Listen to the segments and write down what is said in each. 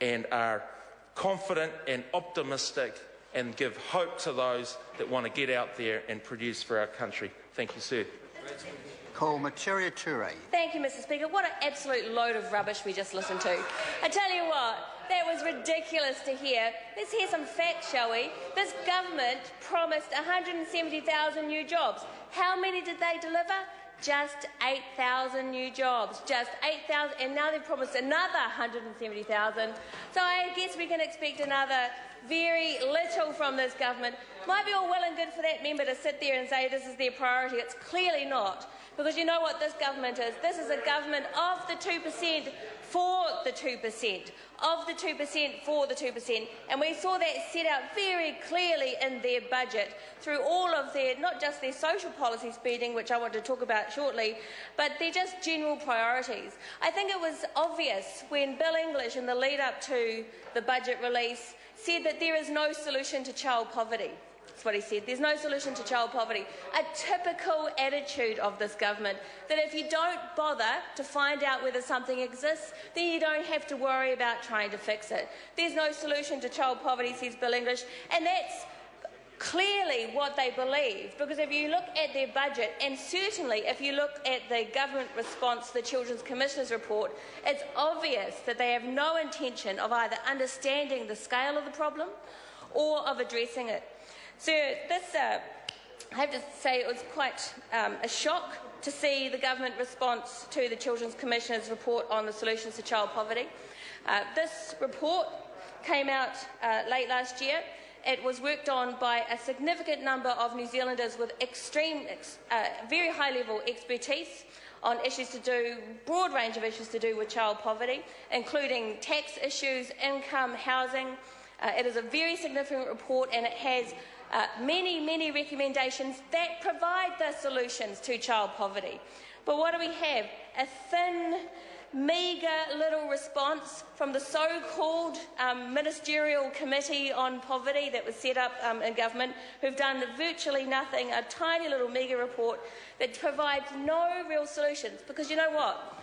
and are confident and optimistic and give hope to those that want to get out there and produce for our country. Thank you, sir. Call Metiria Turei. Thank you, Mr. Speaker. What an absolute load of rubbish we just listened to. I tell you what, that was ridiculous to hear. Let's hear some facts, shall we? This government promised 170,000 new jobs. How many did they deliver? Just 8,000 new jobs. Just 8,000, and now they've promised another 170,000. So I guess we can expect another very little from this government. Might be all well and good for that member to sit there and say this is their priority. It's clearly not. Because you know what this government is? This is a government of the 2% for the 2%, of the 2% for the 2%. And we saw that set out very clearly in their budget through all of their, not just their social policy spending, which I want to talk about shortly, but their just general priorities. I think it was obvious when Bill English, in the lead up to the budget release, said that there is no solution to child poverty. That's what he said. There's no solution to child poverty. A typical attitude of this government that if you don't bother to find out whether something exists, then you don't have to worry about trying to fix it. There's no solution to child poverty, says Bill English, and that's clearly what they believe. Because if you look at their budget, and certainly if you look at the government response the Children's Commissioner's report, it's obvious that they have no intention of either understanding the scale of the problem or of addressing it. So this, uh, I have to say, it was quite um, a shock to see the government response to the Children's Commissioner's report on the solutions to child poverty. Uh, this report came out uh, late last year. It was worked on by a significant number of New Zealanders with extreme, uh, very high level expertise on issues to do, broad range of issues to do with child poverty, including tax issues, income, housing. Uh, it is a very significant report and it has uh, many, many recommendations that provide the solutions to child poverty. But what do we have? A thin, meagre little response from the so-called um, ministerial committee on poverty that was set up um, in government, who've done virtually nothing, a tiny little meagre report that provides no real solutions. Because you know what?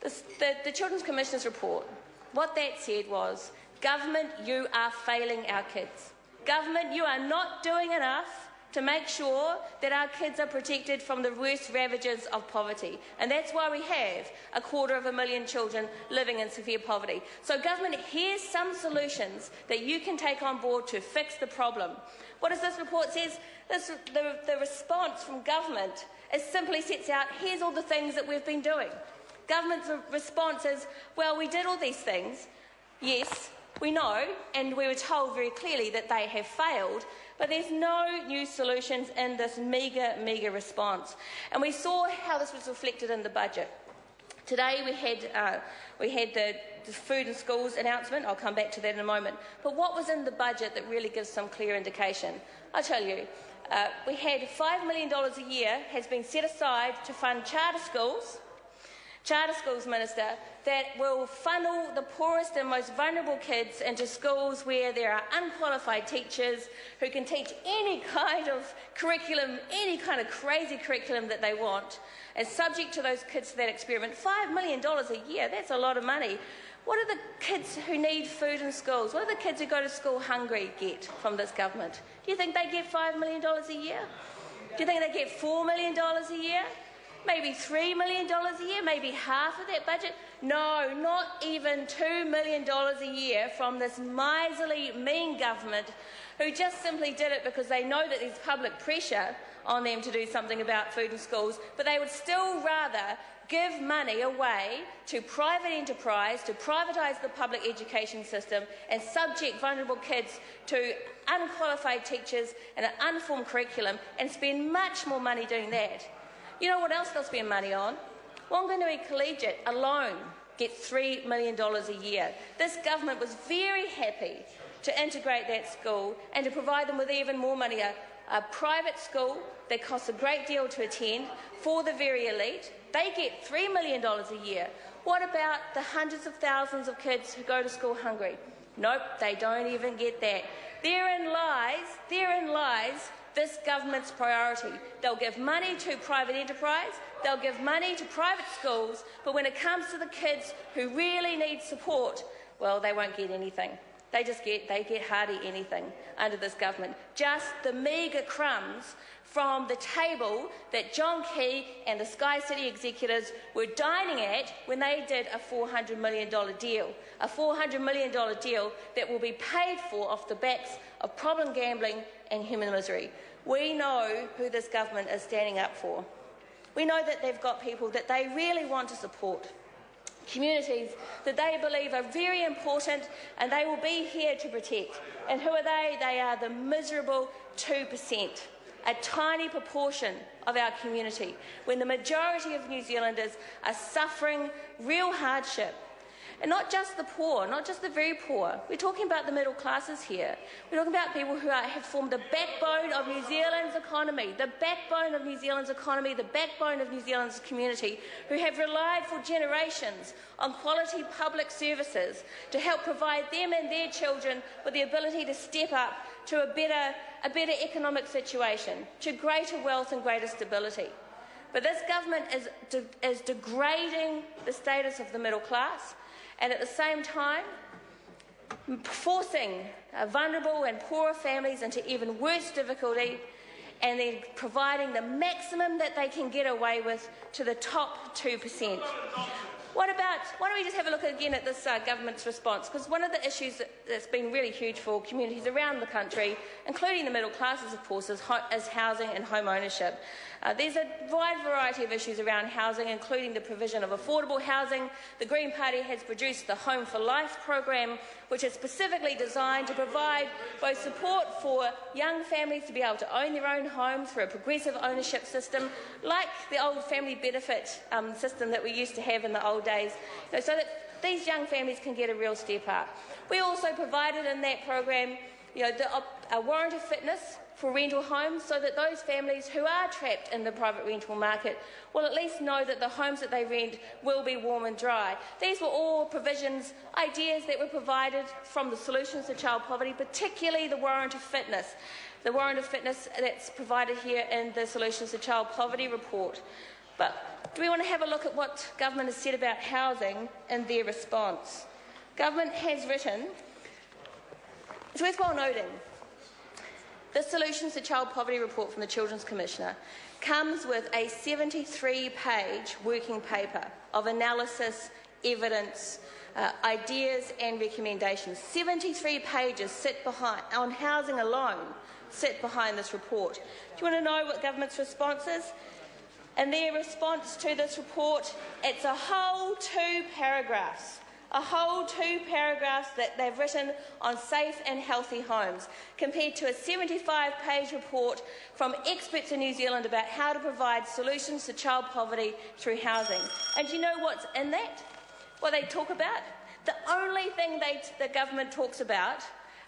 This, the, the Children's Commissioner's report, what that said was, government, you are failing our kids. Government, you are not doing enough to make sure that our kids are protected from the worst ravages of poverty. And that's why we have a quarter of a million children living in severe poverty. So, government, here's some solutions that you can take on board to fix the problem. What does this report say? This, the, the response from government is simply sets out here's all the things that we've been doing. Government's response is, well, we did all these things. Yes, we know, and we were told very clearly, that they have failed, but there's no new solutions in this meagre, meagre response. And we saw how this was reflected in the budget. Today we had, uh, we had the, the, food and schools announcement. I'll come back to that in a moment. But what was in the budget that really gives some clear indication? I'll tell you. Uh, we had $5 million a year has been set aside to fund charter schools Charter Schools Minister, that will funnel the poorest and most vulnerable kids into schools where there are unqualified teachers who can teach any kind of curriculum, any kind of crazy curriculum that they want, and subject to those kids to that experiment. $5 million a year, that's a lot of money. What do the kids who need food in schools, what do the kids who go to school hungry get from this government? Do you think they get $5 million a year? Do you think they get $4 million a year? Maybe $3 million a year, maybe half of that budget. No, not even $2 million a year from this miserly, mean government who just simply did it because they know that there's public pressure on them to do something about food in schools, but they would still rather give money away to private enterprise, to privatise the public education system and subject vulnerable kids to unqualified teachers and an unformed curriculum and spend much more money doing that you know what else they'll spend money on? Wanganui Collegiate alone gets $3 million a year. This government was very happy to integrate that school and to provide them with even more money. A, a private school that costs a great deal to attend for the very elite, they get $3 million a year. What about the hundreds of thousands of kids who go to school hungry? Nope, they don't even get that. Therein lies, therein lies this government's priority. They'll give money to private enterprise, they'll give money to private schools, but when it comes to the kids who really need support, well, they won't get anything. They just get, they get hardly anything under this government. Just the meagre crumbs from the table that John Key and the Sky City executives were dining at when they did a $400 million deal. A $400 million deal that will be paid for off the backs of problem gambling and human misery. We know who this government is standing up for. We know that they've got people that they really want to support communities that they believe are very important and they will be here to protect. And who are they? They are the miserable 2%, a tiny proportion of our community, when the majority of New Zealanders are suffering real hardship and not just the poor, not just the very poor. We're talking about the middle classes here. We're talking about people who are, have formed the backbone of New Zealand's economy, the backbone of New Zealand's economy, the backbone of New Zealand's community, who have relied for generations on quality public services to help provide them and their children with the ability to step up to a better, a better economic situation, to greater wealth and greater stability. But this government is, de is degrading the status of the middle class and at the same time, forcing uh, vulnerable and poorer families into even worse difficulty and then providing the maximum that they can get away with to the top 2%. What about, why don't we just have a look again at this uh, government's response? Because one of the issues that, has been really huge for communities around the country, including the middle classes, of course, is, ho is housing and home ownership. Uh, there's a wide variety of issues around housing, including the provision of affordable housing. The Green Party has produced the Home for Life program, which is specifically designed to provide both support for young families to be able to own their own home through a progressive ownership system, like the old family benefit um, system that we used to have in the old days, you know, so that these young families can get a real step up. We also provided in that program you know, the, a warrant of fitness for rental homes so that those families who are trapped in the private rental market will at least know that the homes that they rent will be warm and dry. These were all provisions, ideas that were provided from the Solutions to Child Poverty, particularly the warrant of fitness. The warrant of fitness that's provided here in the Solutions to Child Poverty report. But do we want to have a look at what government has said about housing and their response? Government has written, it's worthwhile noting the Solutions to Child Poverty report from the Children's Commissioner comes with a 73 page working paper of analysis, evidence, uh, ideas, and recommendations. 73 pages sit behind, on housing alone, sit behind this report. Do you want to know what government's response is? And their response to this report, it's a whole two paragraphs a whole two paragraphs that they've written on safe and healthy homes, compared to a 75 page report from experts in New Zealand about how to provide solutions to child poverty through housing. And do you know what's in that? What they talk about? The only thing they, the government talks about,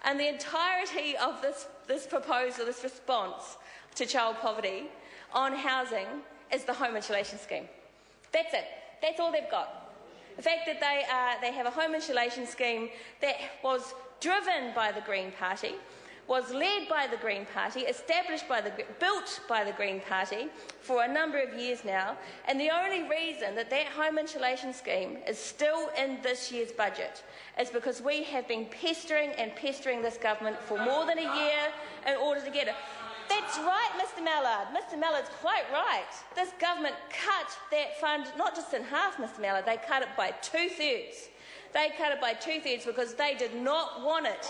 and the entirety of this, this proposal, this response to child poverty on housing, is the home insulation scheme. That's it. That's all they've got. The fact that they, uh, they have a home insulation scheme that was driven by the Green Party, was led by the Green Party, established by the, built by the Green Party for a number of years now, and the only reason that that home insulation scheme is still in this year's budget is because we have been pestering and pestering this government for more than a year in order to get it. That's right, Mr Mallard. Mr Mallard's quite right. This government cut that fund not just in half, Mr Mallard, they cut it by two-thirds. They cut it by two-thirds because they did not want it.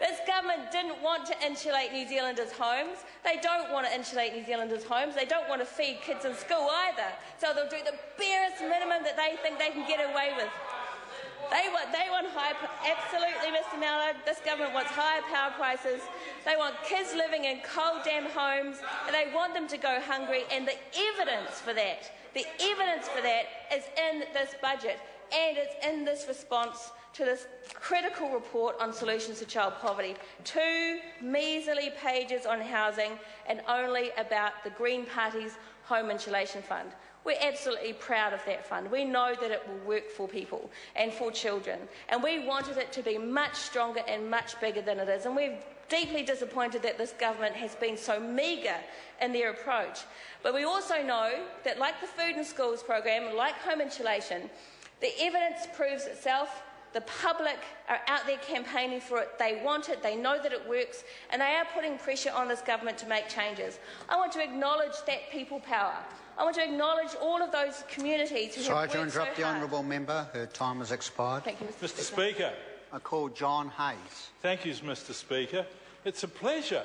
This government didn't want to insulate New Zealanders' homes. They don't want to insulate New Zealanders' homes. They don't want to feed kids in school either. So they'll do the barest minimum that they think they can get away with. They want, they want high, absolutely, Mr. Mallard. This government wants higher power prices. They want kids living in cold, damp homes, and they want them to go hungry. And the evidence for that, the evidence for that is in this budget, and it's in this response to this critical report on solutions to child poverty. Two measly pages on housing, and only about the Green Party's home insulation fund. We're absolutely proud of that fund. We know that it will work for people and for children. And we wanted it to be much stronger and much bigger than it is. And we're deeply disappointed that this government has been so meagre in their approach. But we also know that, like the Food and Schools program, like home insulation, the evidence proves itself The public are out there campaigning for it. They want it, they know that it works, and they are putting pressure on this government to make changes. I want to acknowledge that people power. I want to acknowledge all of those communities who Sorry have to interrupt so the honourable member. Her time has expired. Thank you, Mr. Mr Speaker. Speaker, I call John Hayes. thank you, Mr Speaker. It's a pleasure